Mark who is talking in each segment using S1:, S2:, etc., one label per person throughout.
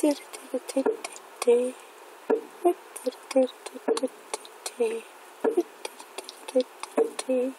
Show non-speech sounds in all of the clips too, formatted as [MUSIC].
S1: Thank you.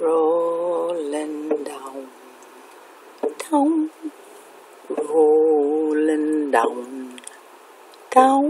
S1: Rolling down, down, rolling down, down,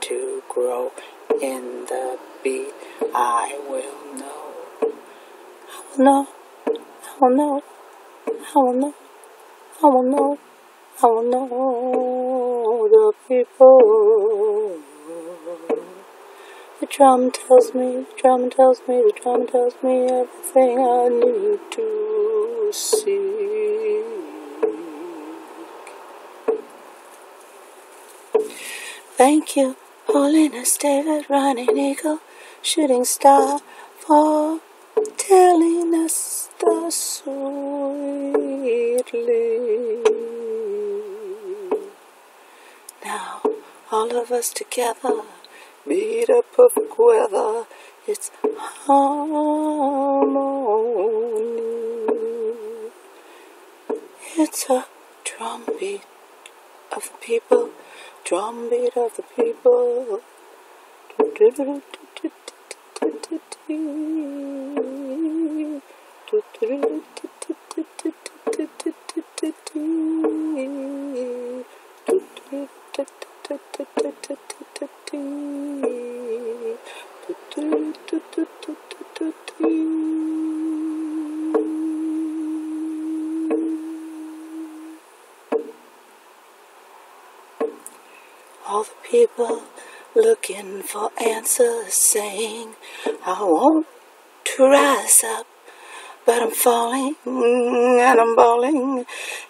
S1: to grow in the beat. I will know. I will know. I will know. I will know. I will know. I will know the people. The drum tells me, the drum tells me, the drum tells me everything I need to see. Thank you, Holiness David, Running Eagle, Shooting Star, for telling us the sweetly. Now, all of us together, beat a perfect weather, it's harmony. It's a drum beat of people, drum beat of the people. All the people looking for answers, saying, I want to rise up, but I'm falling and I'm bawling,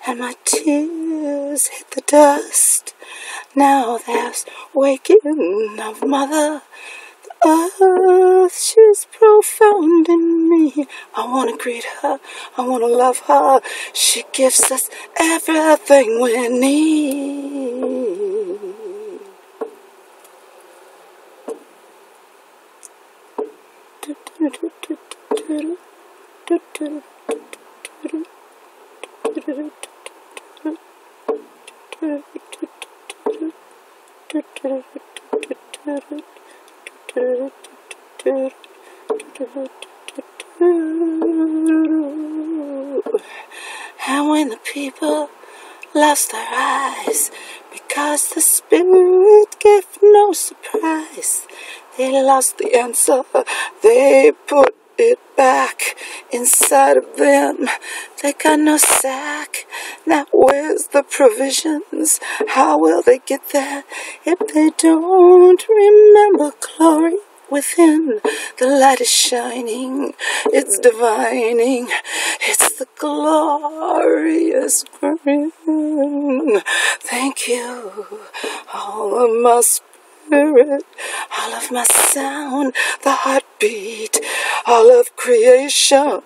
S1: and my tears hit the dust. Now there's waking of mother. The earth, she's profound in me. I want to greet her. I want to love her. She gives us everything we need. And when the people lost their eyes because the spirit gave no surprise, they lost the answer. They put it back inside of them. They got no sack. Now where's the provisions? How will they get there if they don't remember glory? Within the light is shining, it's divining, it's the glorious green. Thank you, all of my spirit, all of my sound, the heartbeat, all of creation,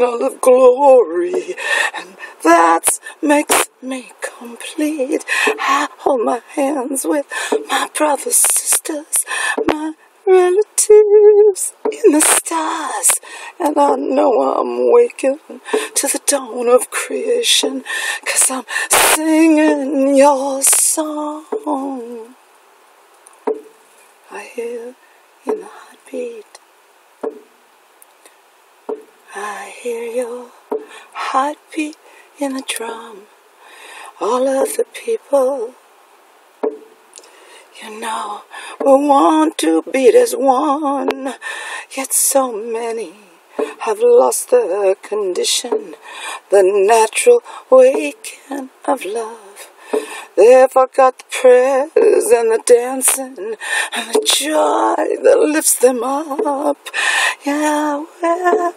S1: all of glory, and that makes me complete. I hold my hands with my brothers, sisters, my relatives in the stars, and I know I'm waking to the dawn of creation, cause I'm singing your song. In the heartbeat, I hear your heartbeat in the drum. All of the people you know, we want to beat as one, yet so many have lost the condition, the natural waking of love. They forgot the prayers and the dancing and the joy that lifts them up. Yeah, where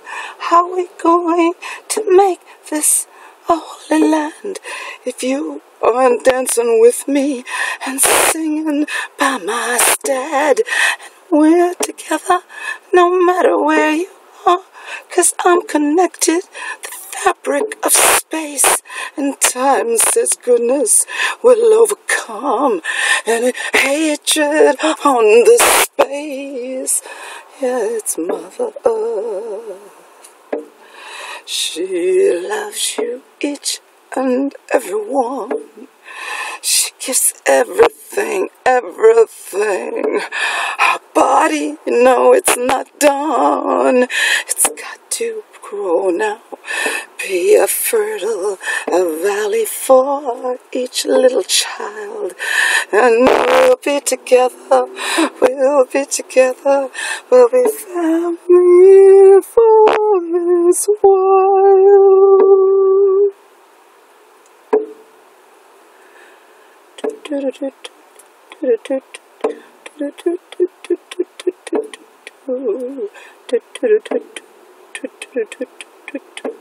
S1: are we going to make this a holy land if you aren't dancing with me and singing by my stead. And we're together no matter where you are, cause I'm connected. Fabric of space and time says goodness will overcome any hatred on the space. Yeah, it's Mother Earth. She loves you each and everyone. She gives everything, everything. Her body, no, it's not done. It's got to grow now. Be a fertile a valley for each little child. And we'll be together, we'll be together, we'll be family for this while. [LAUGHS]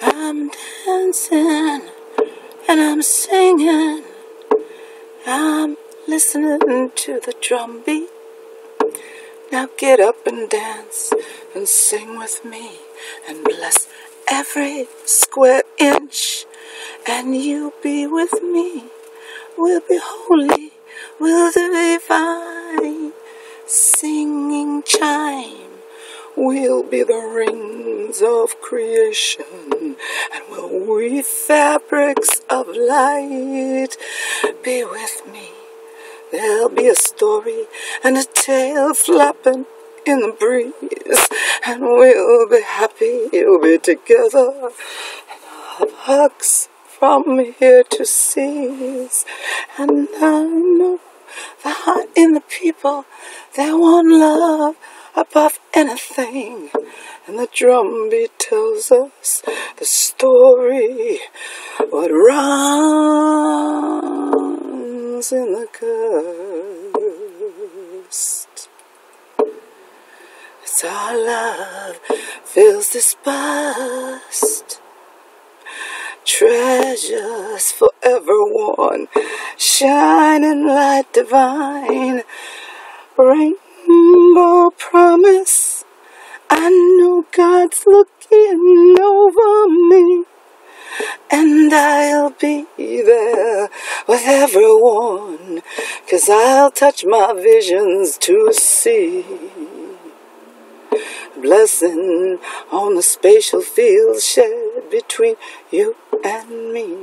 S1: I'm dancing and I'm singing. I'm listening to the drum beat. Now get up and dance and sing with me and bless every square inch. And you'll be with me. We'll be holy. We'll be fine. Singing chime. We'll be the rings of creation, and we'll weave fabrics of light. Be with me. There'll be a story and a tale flapping in the breeze, and we'll be happy, we'll be together, and I'll have hugs from here to seas, and I know the heart in the people, they want love above anything. And the drumbeat tells us the story, what runs in the ghost. It's our love fills this bust. Treasures forever worn, shining light divine. Rain rainbow promise. I know God's looking over me, and I'll be there with everyone, cause I'll touch my visions to see blessing on the spatial field shared between you and me.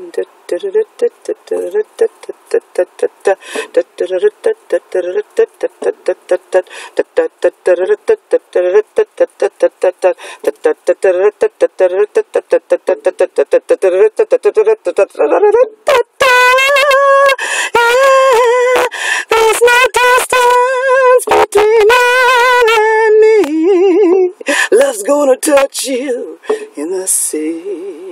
S1: There's no distance between you and me. Love's gonna touch you in the sea.